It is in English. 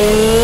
Hey.